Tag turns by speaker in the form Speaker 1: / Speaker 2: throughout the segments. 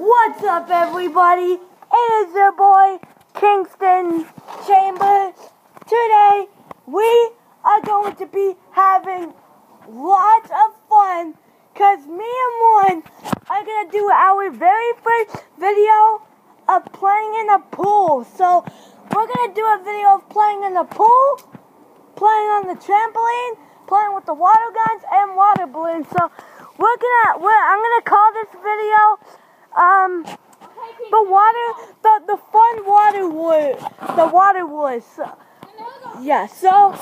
Speaker 1: What's up, everybody? It is your boy, Kingston Chambers. Today, we are going to be having lots of fun because me and one are going to do our very first video of playing in a pool. So, we're going to do a video of playing in the pool, playing on the trampoline, playing with the water guns, and water balloons. So, we're gonna, I'm gonna call this video, um, the water, the, the fun water war, the water wars. Yeah, so,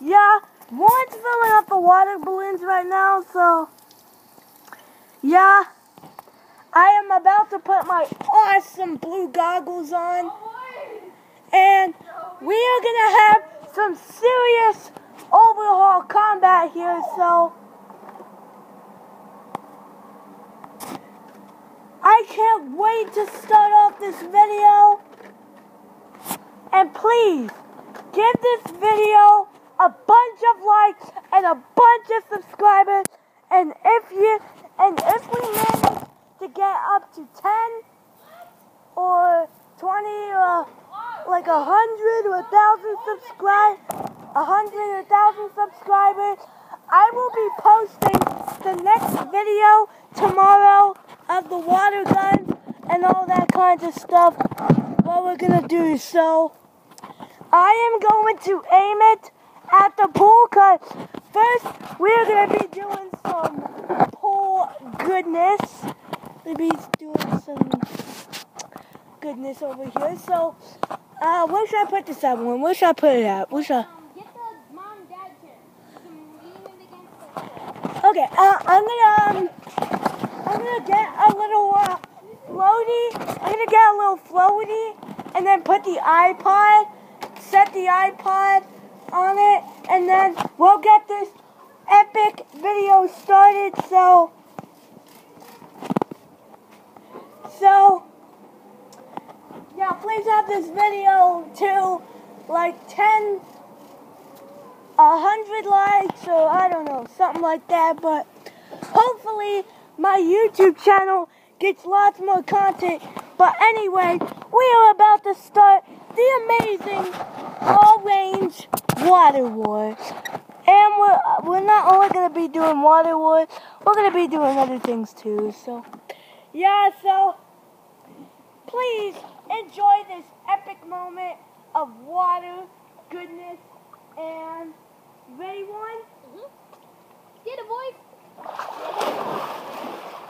Speaker 1: yeah, Warren's filling up the water balloons right now, so, yeah, I am about to put my awesome blue goggles on, and we are gonna have some serious overhaul combat here, so, I can't wait to start off this video. And please, give this video a bunch of likes and a bunch of subscribers. And if you and if we manage to get up to 10 or 20 or like a hundred or a thousand subscribe a hundred or a thousand subscribers, I will be posting the next video tomorrow of the water guns and all that kinds of stuff. What we're gonna do so I am going to aim it at the pool cause first we're gonna be doing some pool goodness. We'll be doing some goodness over here. So uh where should I put this at one? Where should I put it at? Where should I
Speaker 2: Get the mom dad chair. You can lean it against the chair.
Speaker 1: Okay, uh, I'm gonna um, I'm gonna get a little uh, floaty. I'm gonna get a little floaty, and then put the iPod, set the iPod on it, and then we'll get this epic video started. So, so yeah, please have this video to like ten a hundred likes or I don't know, something like that. But hopefully my YouTube channel gets lots more content. But anyway, we are about to start the amazing all range water war. And we're, we're not only going to be doing water war, we're going to be doing other things too. So, yeah, so please enjoy this epic moment of water goodness and ready one? Mm-hmm.
Speaker 2: Get it, boys.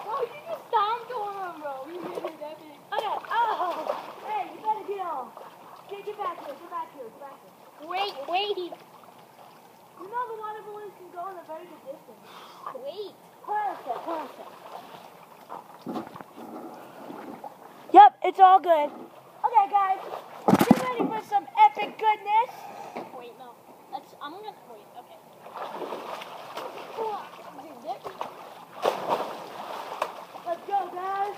Speaker 2: Bro, you just stomped on him, bro. You did it, that big.
Speaker 1: Okay. Oh, hey, you better get on. Get, get back here. Get back here. Get back here.
Speaker 2: Wait, wait,
Speaker 1: You know the water balloons can go in a very good distance.
Speaker 2: wait.
Speaker 1: Hold on a sec. Hold on a sec. Yep, it's all good. Okay, guys, get ready for some epic goodness.
Speaker 2: Wait, no. Let's, I'm gonna, wait, okay. Dude, that-
Speaker 1: Let's go, guys.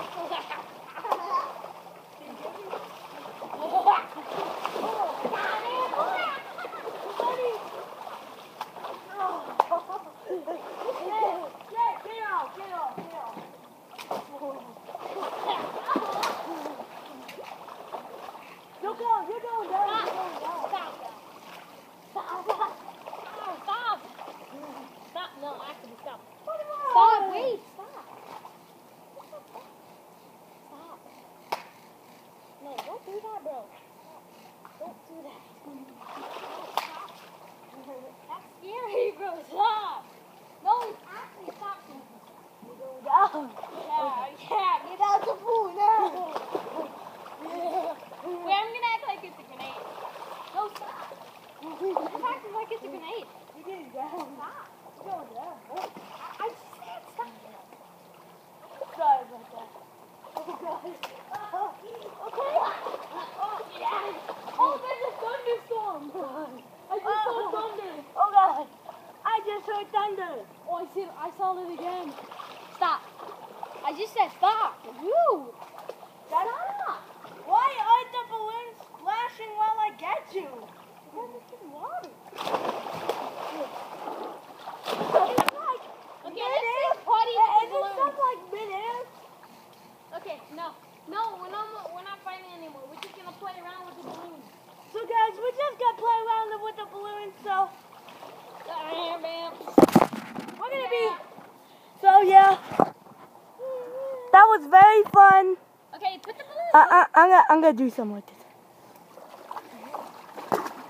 Speaker 1: Get, get off, get off, get off. You're going, down, you're going down.
Speaker 2: Stop. Stop. Stop. Stop. Stop. Stop. Stop. Stop. Stop. No, don't do that, bro. Don't do that. Stop. Stop. Stop. Yeah,
Speaker 1: heard thunder.
Speaker 2: Oh, I see. I saw it again. Stop. I just said stop. Woo. Shut up. Why are the balloons splashing
Speaker 1: while I get you? Because it's in water. Fun.
Speaker 2: Okay, put the balloons.
Speaker 1: I, I, I'm gonna I'm gonna do something like this.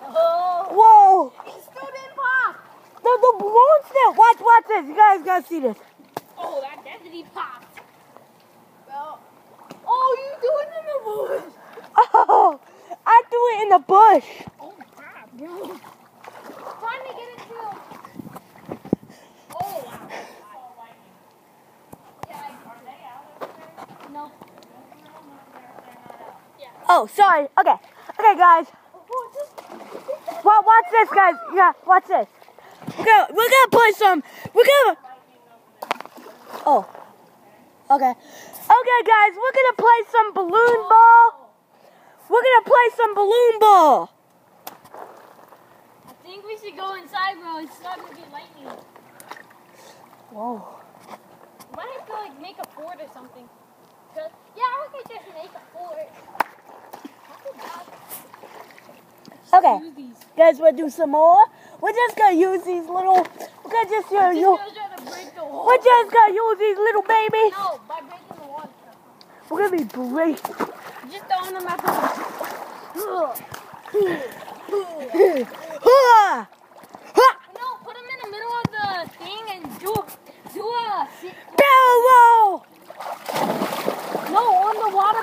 Speaker 2: oh.
Speaker 1: Whoa!
Speaker 2: It still didn't pop.
Speaker 1: The the balloons there. Watch watch this. You guys gotta see this.
Speaker 2: Oh, that definitely popped. Well, oh, you doing it in the bush.
Speaker 1: Oh, I threw it in the bush.
Speaker 2: Oh, God, bro. Trying to get it to. Oh, wow. Yeah, I- No. Yeah.
Speaker 1: Oh, sorry. Okay, okay, guys. Well, watch this, guys. Yeah, watch this. We're gonna, we're gonna play some. We're gonna. Oh. Okay. Okay, guys. We're gonna play some balloon ball. We're gonna play some balloon ball.
Speaker 2: I think we should go inside, bro. It's not gonna get lightning.
Speaker 1: Whoa.
Speaker 2: Might have to like make a fort or something? Yeah, we could just make a fort. Not too bad.
Speaker 1: Okay, guys. We'll do some more. We're just gonna use these little. We're gonna just uh, you.
Speaker 2: gonna try to break the wall.
Speaker 1: We're just gonna use these little babies.
Speaker 2: No, by breaking the wall.
Speaker 1: We're gonna be great.
Speaker 2: Just throwing them at the!
Speaker 1: Ha!
Speaker 2: No, put them in the middle of the thing and do do a
Speaker 1: Barrel roll!
Speaker 2: no on the water